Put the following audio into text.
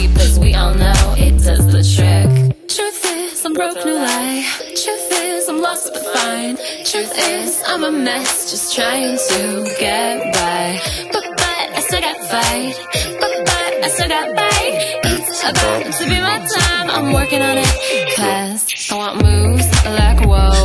cheapest. We all know it does the trick. Truth is, I'm broke, no lie. Truth is, I'm lost but fine. Truth is, I'm a mess, just trying to get by. But but I still got fight. But but I still got bite. It's about to be my time. I'm working on it, cause I want moves like whoa.